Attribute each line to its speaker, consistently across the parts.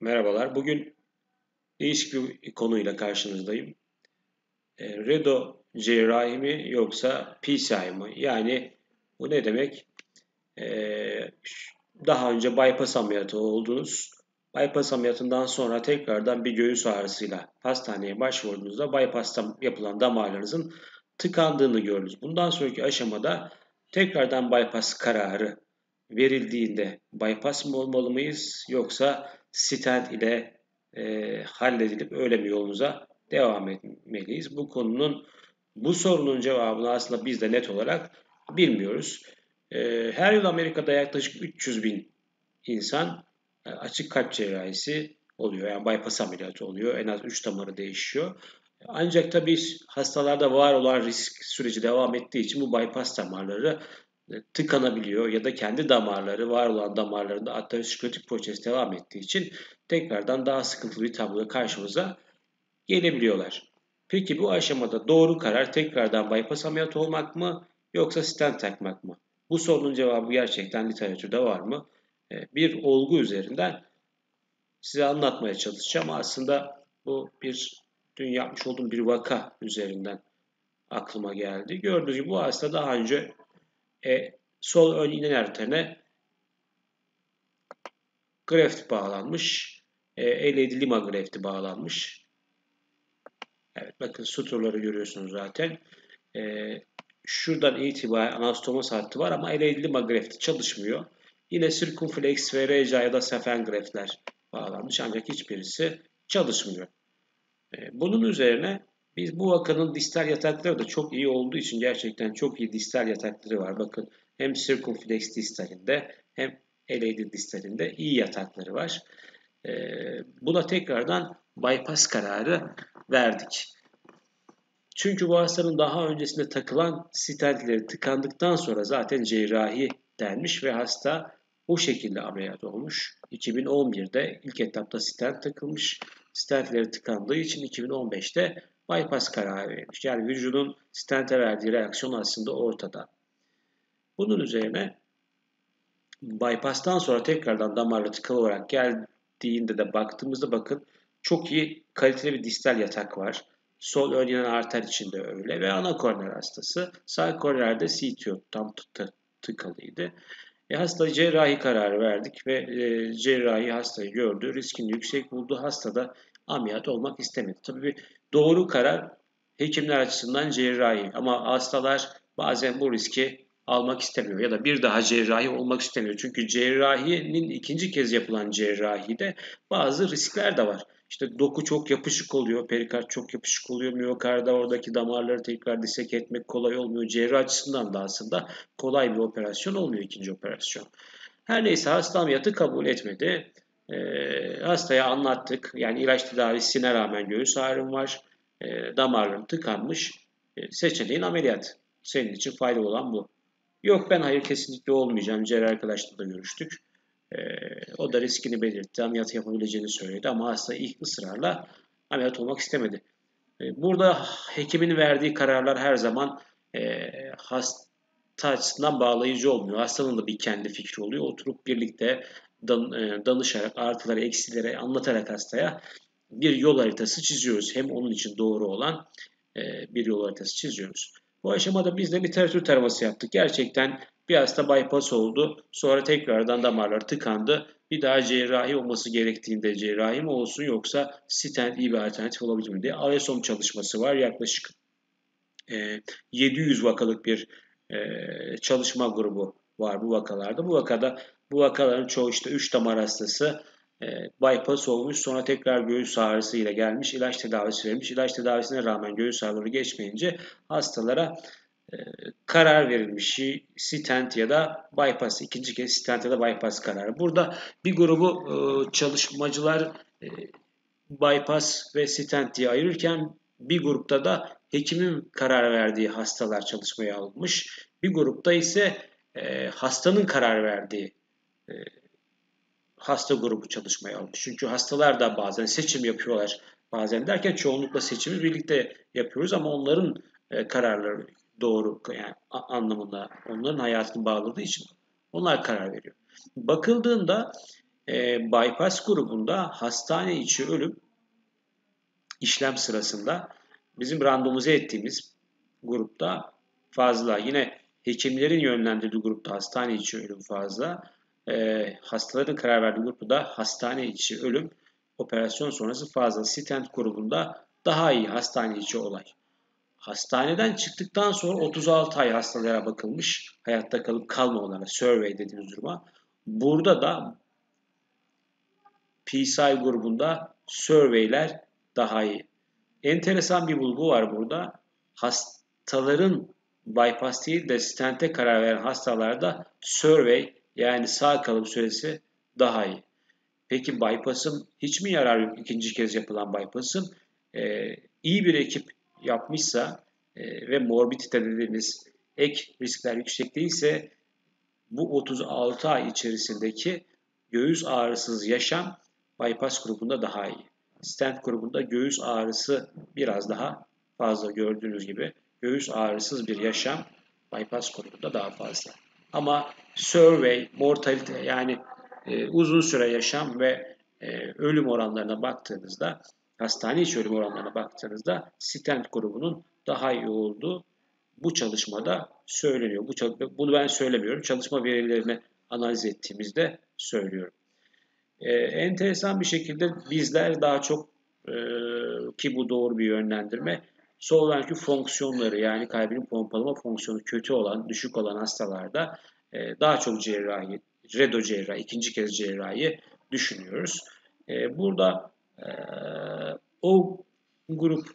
Speaker 1: Merhabalar. Bugün değişik bir konuyla karşınızdayım. E, Redo cerrahi mi yoksa PCI mı? Yani bu ne demek? E, daha önce bypass ameliyatı oldunuz. Bypass ameliyatından sonra tekrardan bir göğüs ağrısıyla hastaneye başvurduğunuzda bypass'ta yapılan damarlarınızın tıkandığını gördünüz. Bundan sonraki aşamada tekrardan bypass kararı verildiğinde bypass mı olmalı mıyız yoksa stent ile e, halledilip öyle bir yolumuza devam etmeliyiz. Bu konunun bu sorunun cevabını aslında biz de net olarak bilmiyoruz. E, her yıl Amerika'da yaklaşık 300 bin insan e, açık kalp cerrahisi oluyor. Yani bypass ameliyatı oluyor. En az 3 damarı değişiyor. Ancak tabii hastalarda var olan risk süreci devam ettiği için bu bypass damarları tıkanabiliyor ya da kendi damarları var olan damarlarında aterosklerotik proses devam ettiği için tekrardan daha sıkıntılı bir tabloda karşımıza gelebiliyorlar. Peki bu aşamada doğru karar tekrardan bypass ameliyatı olmak mı yoksa stent takmak mı? Bu sorunun cevabı gerçekten literatürde var mı? Ee, bir olgu üzerinden size anlatmaya çalışacağım. Aslında bu bir dün yapmış olduğum bir vaka üzerinden aklıma geldi. Gördüğünüz gibi bu hasta daha önce e, sol ön inen arterine graft bağlanmış. E, LED lima grafti bağlanmış. Evet bakın suturları görüyorsunuz zaten. E, şuradan itibaren anastomos hattı var ama LED lima grafti çalışmıyor. Yine circumflex ve reja ya da safen graftler bağlanmış ancak hiçbirisi çalışmıyor. E, bunun üzerine biz bu vakanın distal yatakları da çok iyi olduğu için gerçekten çok iyi distal yatakları var. Bakın hem circumflex distalinde hem LAD distalinde iyi yatakları var. Ee, buna tekrardan bypass kararı verdik. Çünkü bu hastanın daha öncesinde takılan stentleri tıkandıktan sonra zaten cerrahi denmiş ve hasta bu şekilde ameliyat olmuş. 2011'de ilk etapta stent takılmış. Stentleri tıkandığı için 2015'te bypass kararı verilmiş. Yani vücudun stente verdiği reaksiyon aslında ortada. Bunun üzerine bypass'tan sonra tekrardan damarla tıkalı olarak geldiğinde de baktığımızda bakın çok iyi kaliteli bir distal yatak var. Sol ön yanan arter içinde öyle ve ana koroner hastası. Sağ koronerde CTO tam tıkalıydı. E, hasta cerrahi kararı verdik ve e, cerrahi hastayı gördü. Riskini yüksek buldu. Hasta da ameliyat olmak istemedi. Tabii doğru karar hekimler açısından cerrahi ama hastalar bazen bu riski almak istemiyor ya da bir daha cerrahi olmak istemiyor. Çünkü cerrahinin ikinci kez yapılan cerrahide bazı riskler de var. İşte doku çok yapışık oluyor, perikard çok yapışık oluyor, miyokarda oradaki damarları tekrar disek etmek kolay olmuyor. Cerrah açısından da aslında kolay bir operasyon olmuyor ikinci operasyon. Her neyse hasta ameliyatı kabul etmedi. E, hastaya anlattık. Yani ilaç tedavisine rağmen göğüs ağrım var. E, damarlarım tıkanmış. E, seçeneğin ameliyat. Senin için faydalı olan bu. Yok ben hayır kesinlikle olmayacağım. Cerrah arkadaşla da görüştük. E, o da riskini belirtti. Ameliyat yapabileceğini söyledi ama hasta ilk ısrarla ameliyat olmak istemedi. E, burada hekimin verdiği kararlar her zaman e, hasta açısından bağlayıcı olmuyor. Hastanın da bir kendi fikri oluyor. Oturup birlikte e, danışarak, artıları, eksileri anlatarak hastaya bir yol haritası çiziyoruz. Hem onun için doğru olan e, bir yol haritası çiziyoruz. Bu aşamada biz de literatür taraması yaptık. Gerçekten bir hasta bypass oldu. Sonra tekrardan damarlar tıkandı. Bir daha cerrahi olması gerektiğinde cerrahi mi olsun yoksa stent iyi bir alternatif olabilir mi diye AESOM çalışması var. Yaklaşık e, 700 vakalık bir e, çalışma grubu var bu vakalarda. Bu vakada bu vakaların çoğu işte 3 damar hastası e, bypass olmuş sonra tekrar göğüs ağrısı ile gelmiş ilaç tedavisi verilmiş. İlaç tedavisine rağmen göğüs ağrıları geçmeyince hastalara e, karar verilmiş. Stent ya da bypass. ikinci kez stent ya da bypass kararı. Burada bir grubu e, çalışmacılar e, bypass ve stent diye ayırırken bir grupta da hekimin karar verdiği hastalar çalışmaya alınmış. Bir grupta ise e, hastanın karar verdiği e, hasta grubu çalışmaya almış. Çünkü hastalar da bazen seçim yapıyorlar. Bazen derken çoğunlukla seçimi birlikte yapıyoruz ama onların e, kararları doğru yani anlamında onların hayatını bağladığı için onlar karar veriyor. Bakıldığında e, bypass grubunda hastane içi ölüm işlem sırasında bizim randomize ettiğimiz grupta fazla. Yine hekimlerin yönlendirdiği grupta hastane içi ölüm fazla. E, hastaların karar verdiği grupta hastane içi ölüm operasyon sonrası fazla. Stent grubunda daha iyi hastane içi olay. Hastaneden çıktıktan sonra 36 ay hastalara bakılmış. Hayatta kalıp kalmamalarına, survey dediğimiz duruma. Burada da PSI grubunda surveyler daha iyi. Enteresan bir bulgu var burada. Hastaların bypass değil de stent'e karar veren hastalarda survey yani sağ kalım süresi daha iyi. Peki bypass'ın hiç mi yarar yok ikinci kez yapılan bypass'ın? Ee, iyi bir ekip yapmışsa e, ve morbidite dediğimiz ek riskler yüksek değilse bu 36 ay içerisindeki göğüs ağrısız yaşam bypass grubunda daha iyi. Stent grubunda göğüs ağrısı biraz daha fazla gördüğünüz gibi. Göğüs ağrısız bir yaşam bypass grubunda daha fazla. Ama survey, mortality yani e, uzun süre yaşam ve e, ölüm oranlarına baktığınızda, hastane içi ölüm oranlarına baktığınızda stent grubunun daha iyi olduğu bu çalışmada söyleniyor. Bu bunu ben söylemiyorum. Çalışma verilerini analiz ettiğimizde söylüyorum. Ee, enteresan bir şekilde bizler daha çok e, ki bu doğru bir yönlendirme sol ventrikül fonksiyonları yani kalbinin pompalama fonksiyonu kötü olan, düşük olan hastalarda e, daha çok cerrahi, redo cerrahi, ikinci kez cerrahi düşünüyoruz. E, burada e, o grup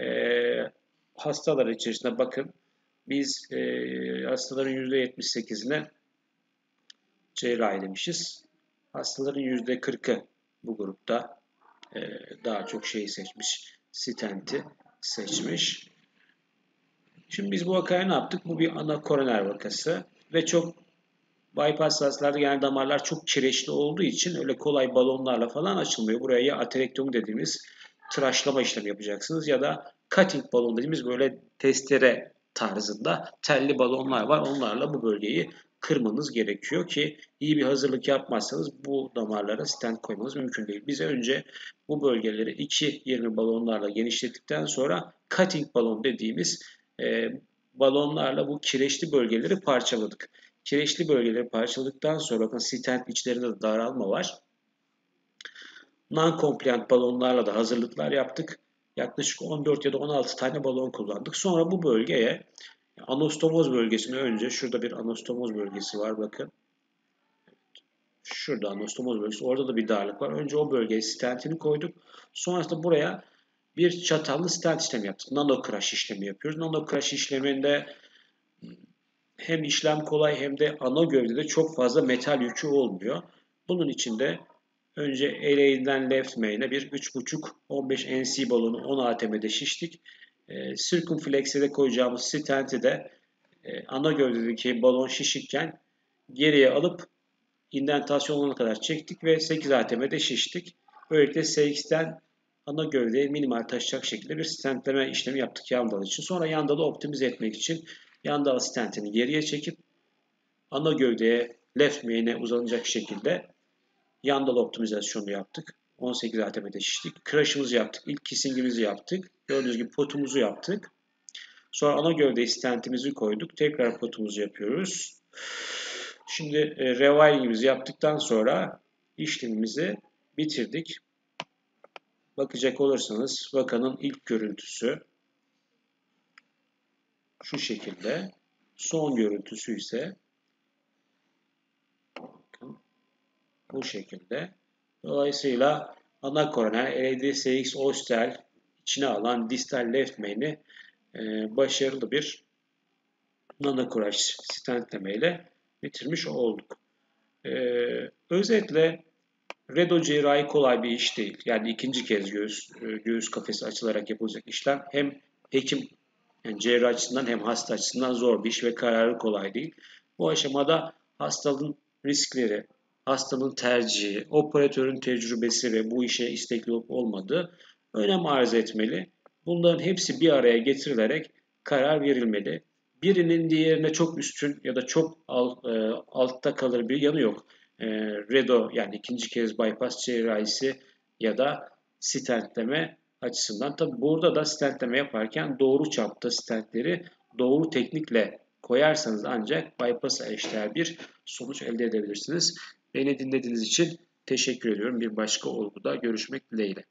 Speaker 1: e, hastalar içerisinde bakın biz e, hastaların %78'ine cerrahi demişiz. Hastaların %40'ı bu grupta e, daha çok şeyi seçmiş. Stent'i seçmiş. Şimdi biz bu vakaya ne yaptık? Bu bir ana koroner vakası ve çok bypass hastalarda yani damarlar çok kireçli olduğu için öyle kolay balonlarla falan açılmıyor. Buraya ya aterektomi dediğimiz tıraşlama işlemi yapacaksınız ya da cutting balon dediğimiz böyle testere tarzında telli balonlar var. Onlarla bu bölgeyi kırmanız gerekiyor ki iyi bir hazırlık yapmazsanız bu damarlara stent koymanız mümkün değil. Biz önce bu bölgeleri 2-20 balonlarla genişlettikten sonra cutting balon dediğimiz e, balonlarla bu kireçli bölgeleri parçaladık. Kireçli bölgeleri parçaladıktan sonra bakın stent içlerinde de daralma var. Non-compliant balonlarla da hazırlıklar yaptık. Yaklaşık 14 ya da 16 tane balon kullandık. Sonra bu bölgeye Anastomoz bölgesine önce şurada bir anastomoz bölgesi var bakın. Şurada anastomoz bölgesi. Orada da bir darlık var. Önce o bölgeye stentini koyduk. Sonrasında buraya bir çatallı stent işlemi yaptık. Nano crash işlemi yapıyoruz. Nano crash işleminde hem işlem kolay hem de ana gövdede çok fazla metal yükü olmuyor. Bunun için de önce LA'den left main'e bir 3.5 15 NC balonu 10 ATM'de şiştik. E, ee, circumflex'e koyacağımız stent'i de e, ana gövdedeki balon şişikken geriye alıp indentasyon olana kadar çektik ve 8 ATM'de şiştik. Böylelikle CX'ten ana gövdeye minimal taşıyacak şekilde bir stentleme işlemi yaptık yan dal için. Sonra yan dalı optimize etmek için yan dal stentini geriye çekip ana gövdeye left main'e uzanacak şekilde yan dal optimizasyonu yaptık. 18 ATM'de şiştik. Crush'ımızı yaptık. İlk kissing'imizi yaptık. Gördüğünüz gibi potumuzu yaptık. Sonra ana gövde stentimizi koyduk. Tekrar potumuzu yapıyoruz. Şimdi e, rewilding'imizi yaptıktan sonra işlemimizi bitirdik. Bakacak olursanız vakanın ilk görüntüsü şu şekilde. Son görüntüsü ise bu şekilde. Dolayısıyla ana koroner LDSX Ostel içine alan distal left main'i e, başarılı bir nanokuraş stentlemeyle bitirmiş olduk. E, özetle redo cerrahi kolay bir iş değil. Yani ikinci kez göğüs, e, göğüs kafesi açılarak yapılacak işlem hem hekim yani cerrah açısından hem hasta açısından zor bir iş ve kararı kolay değil. Bu aşamada hastalığın riskleri, hastanın tercihi, operatörün tecrübesi ve bu işe istekli olup olmadığı önem arz etmeli. Bunların hepsi bir araya getirilerek karar verilmeli. Birinin diğerine çok üstün ya da çok alt, e, altta kalır bir yanı yok. e, redo yani ikinci kez bypass cerrahisi ya da stentleme açısından. Tabi burada da stentleme yaparken doğru çapta stentleri doğru teknikle koyarsanız ancak bypass'a eşdeğer bir sonuç elde edebilirsiniz. Beni dinlediğiniz için teşekkür ediyorum. Bir başka olguda görüşmek dileğiyle.